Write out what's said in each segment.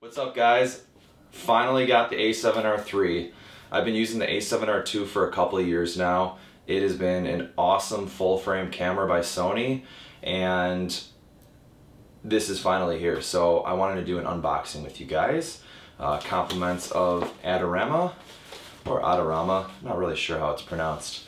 What's up guys? Finally got the a7R III. I've been using the a7R II for a couple of years now. It has been an awesome full frame camera by Sony and this is finally here. So I wanted to do an unboxing with you guys. Uh, compliments of Adorama or Adorama, I'm not really sure how it's pronounced.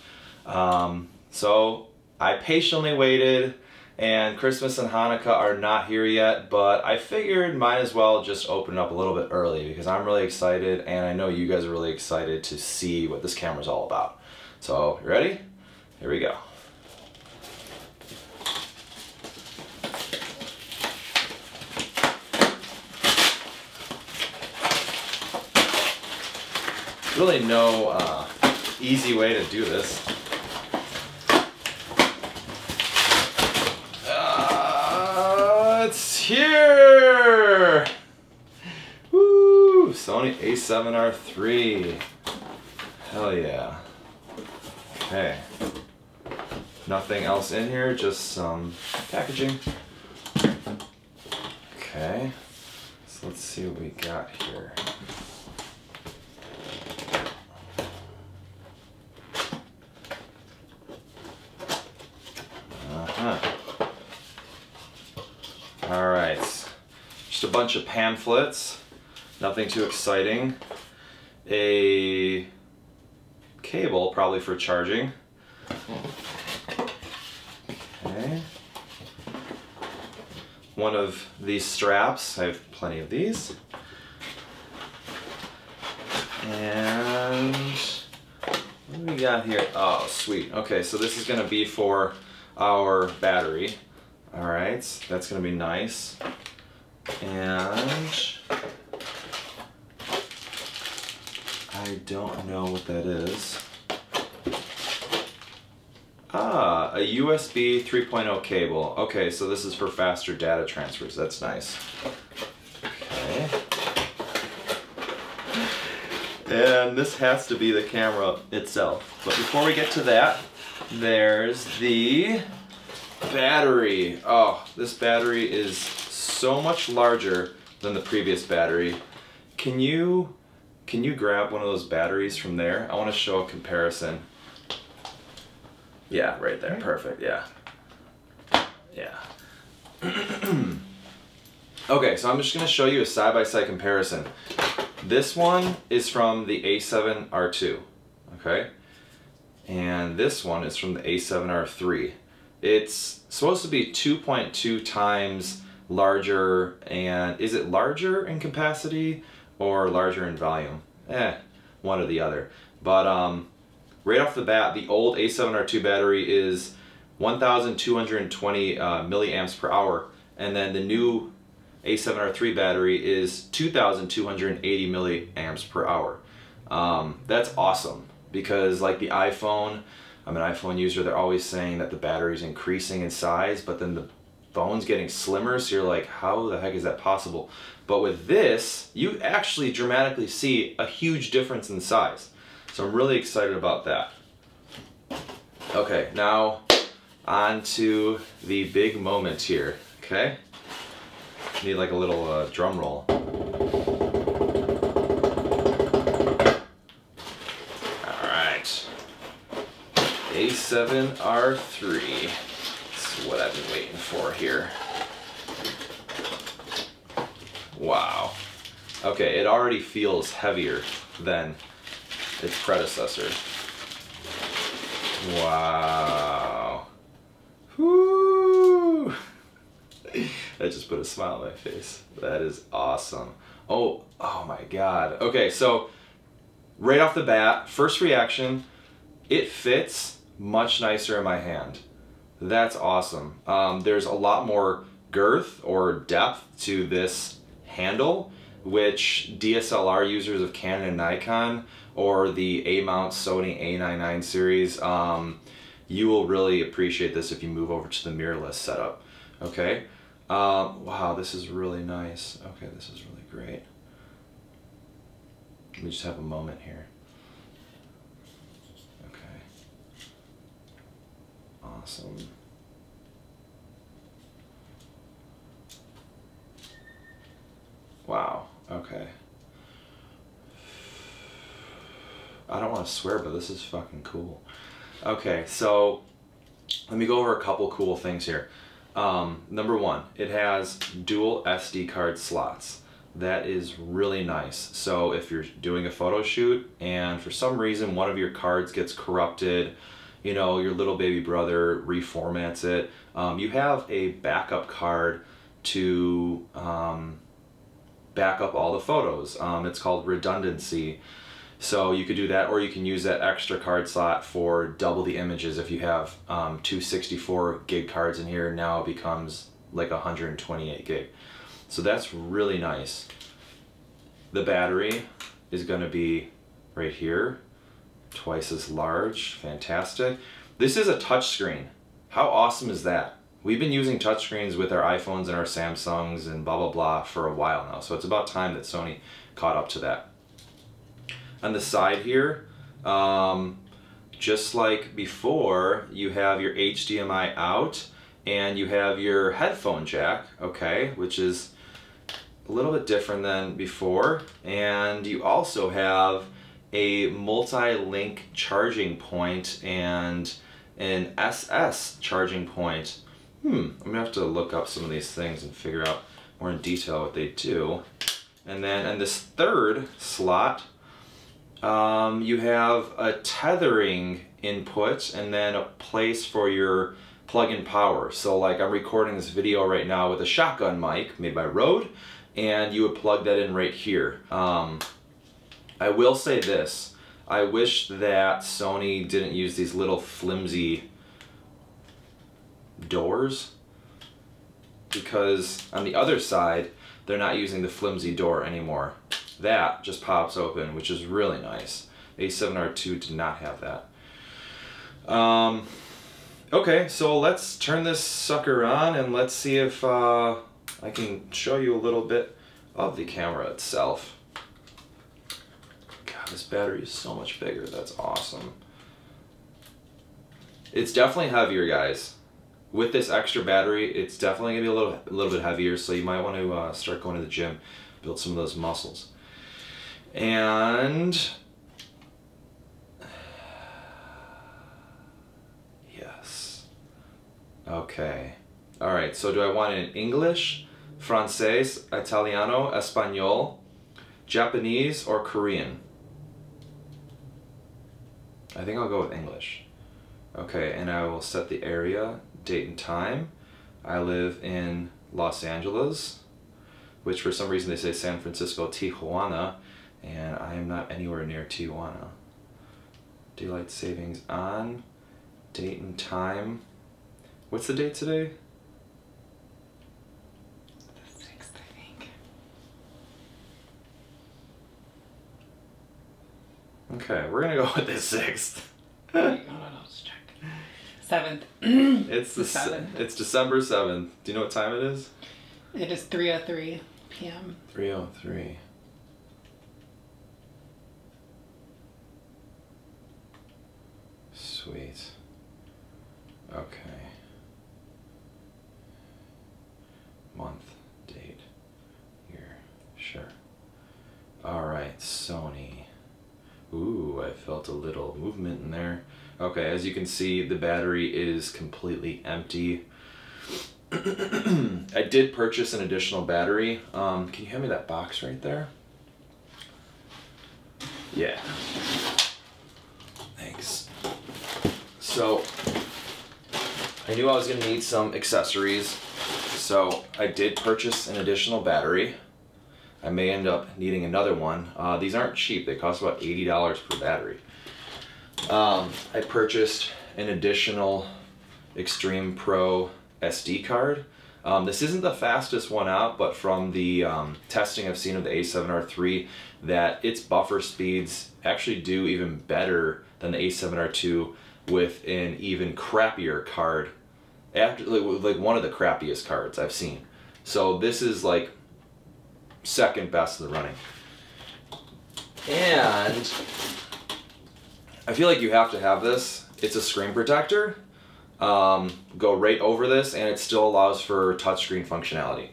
Um, so I patiently waited and Christmas and Hanukkah are not here yet, but I figured might as well just open up a little bit early because I'm really excited and I know you guys are really excited to see what this camera is all about. So, you ready? Here we go. Really no uh, easy way to do this. it's here! Woo! Sony a7R III. Hell yeah. Okay. Nothing else in here, just some packaging. Okay. So let's see what we got here. All right, just a bunch of pamphlets, nothing too exciting. A cable, probably for charging. Okay. One of these straps, I have plenty of these. And what do we got here? Oh, sweet. Okay, so this is gonna be for our battery. All right, that's gonna be nice. And I don't know what that is. Ah, a USB 3.0 cable. Okay, so this is for faster data transfers. That's nice. Okay. And this has to be the camera itself. But before we get to that, there's the battery. Oh, this battery is so much larger than the previous battery. Can you can you grab one of those batteries from there? I want to show a comparison. Yeah, right there. Perfect. Yeah. Yeah. okay, so I'm just going to show you a side-by-side -side comparison. This one is from the A7R2, okay? And this one is from the A7R3. It's supposed to be 2.2 times larger and is it larger in capacity or larger in volume? Eh, one or the other. But um, right off the bat, the old A7R2 battery is 1,220 uh, milliamps per hour, and then the new A7R3 battery is 2,280 milliamps per hour. Um, that's awesome because like the iPhone, I'm an iPhone user, they're always saying that the battery's increasing in size, but then the phone's getting slimmer, so you're like, how the heck is that possible? But with this, you actually dramatically see a huge difference in size. So I'm really excited about that. Okay, now on to the big moment here, okay? Need like a little uh, drum roll. All right, A7R3. What I've been waiting for here. Wow. Okay, it already feels heavier than its predecessor. Wow. Whoo! that just put a smile on my face. That is awesome. Oh, oh my god. Okay, so right off the bat, first reaction, it fits much nicer in my hand. That's awesome. Um, there's a lot more girth or depth to this handle, which DSLR users of Canon and Nikon or the A-mount Sony A99 series, um, you will really appreciate this if you move over to the mirrorless setup. Okay. Um, wow, this is really nice. Okay, this is really great. Let me just have a moment here. Awesome. Wow. Okay. I don't want to swear, but this is fucking cool. Okay, so let me go over a couple cool things here. Um, number one, it has dual SD card slots. That is really nice. So if you're doing a photo shoot and for some reason one of your cards gets corrupted, you know, your little baby brother reformats it, um, you have a backup card to um, back up all the photos. Um, it's called redundancy. So you could do that, or you can use that extra card slot for double the images. If you have um, two 64 gig cards in here, now it becomes like 128 gig. So that's really nice. The battery is going to be right here, twice as large, fantastic. This is a touchscreen. How awesome is that? We've been using touchscreens with our iPhones and our Samsungs and blah blah blah for a while now, so it's about time that Sony caught up to that on the side here, um, just like before, you have your HDMI out and you have your headphone jack, okay, which is a little bit different than before. And you also have a multi-link charging point and an SS charging point. Hmm, I'm gonna have to look up some of these things and figure out more in detail what they do. And then in this third slot, um, you have a tethering input and then a place for your plug-in power. So like I'm recording this video right now with a shotgun mic made by Rode and you would plug that in right here. Um, I will say this, I wish that Sony didn't use these little flimsy doors because on the other side they're not using the flimsy door anymore that just pops open, which is really nice. A7R2 did not have that. Um, okay, so let's turn this sucker on and let's see if uh, I can show you a little bit of the camera itself. This battery is so much bigger. That's awesome. It's definitely heavier, guys. With this extra battery, it's definitely gonna be a little, a little bit heavier, so you might want to uh, start going to the gym, build some of those muscles. And yes. Okay. All right, so do I want it in English, Francais, Italiano, Espanol, Japanese, or Korean? I think I'll go with English. Okay, and I will set the area, date and time. I live in Los Angeles, which for some reason they say San Francisco, Tijuana, and I am not anywhere near Tijuana. Daylight savings on, date and time. What's the date today? The 6th, I think. Okay, we're gonna go with the 6th. Wait, hold on, I'll just check. 7th. it's the Seventh. It's December 7th. Do you know what time it is? It is 3.03 p.m. 303. Sweet. Okay. Month, date, year, sure. Alright, Sony. I felt a little movement in there. Okay, as you can see, the battery is completely empty. I did purchase an additional battery. Um, can you hand me that box right there? Yeah. Thanks. So, I knew I was gonna need some accessories, so I did purchase an additional battery. I may end up needing another one. Uh, these aren't cheap, they cost about $80 per battery. Um, I purchased an additional Extreme Pro SD card. Um, this isn't the fastest one out, but from the um, testing I've seen of the A7R3, that its buffer speeds actually do even better than the A7R2 with an even crappier card. After like, like one of the crappiest cards I've seen. So this is like second best in the running. And I feel like you have to have this. It's a screen protector. Um, go right over this and it still allows for touchscreen functionality.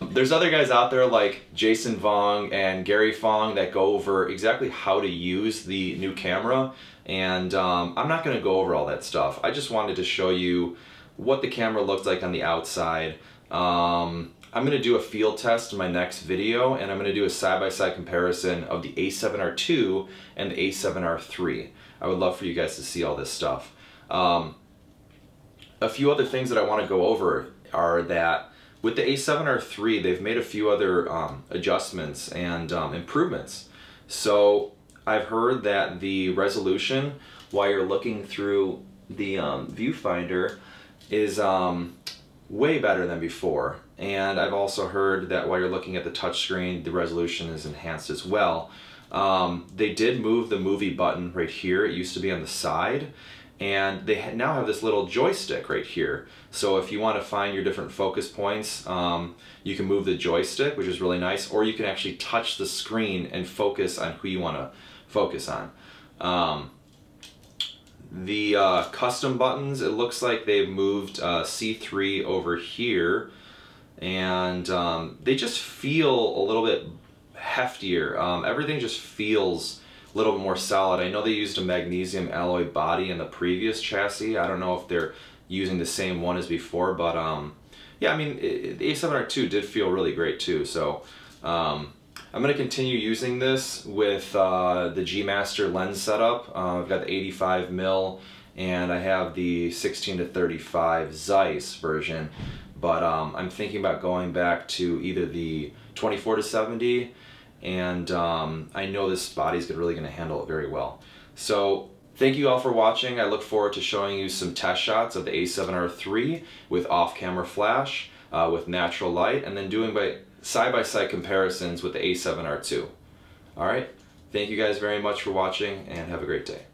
There's other guys out there like Jason Vong and Gary Fong that go over exactly how to use the new camera and um, I'm not going to go over all that stuff. I just wanted to show you what the camera looks like on the outside. Um, I'm going to do a field test in my next video and I'm going to do a side-by-side -side comparison of the A7R2 and the A7R3. I would love for you guys to see all this stuff. Um, a few other things that I want to go over are that with the A7R3 they've made a few other um, adjustments and um, improvements. So I've heard that the resolution while you're looking through the um, viewfinder is um, way better than before. And I've also heard that while you're looking at the touchscreen, the resolution is enhanced as well. Um, they did move the movie button right here. It used to be on the side. And they now have this little joystick right here. So if you want to find your different focus points, um, you can move the joystick, which is really nice, or you can actually touch the screen and focus on who you want to focus on. Um, the uh, custom buttons, it looks like they've moved uh, C3 over here and um, they just feel a little bit heftier. Um, everything just feels a little more solid. I know they used a magnesium alloy body in the previous chassis. I don't know if they're using the same one as before, but um, yeah, I mean, it, the A7R2 did feel really great too. So um, I'm going to continue using this with uh, the G Master lens setup. Uh, I've got the 85 mil and I have the 16 to 35 Zeiss version. But um, I'm thinking about going back to either the 24 to 70 and um, I know this body's really going to handle it very well. So thank you all for watching. I look forward to showing you some test shots of the A7R3 with off-camera flash, uh, with natural light, and then doing by side-by-side -side comparisons with the A7R2. Alright, thank you guys very much for watching and have a great day.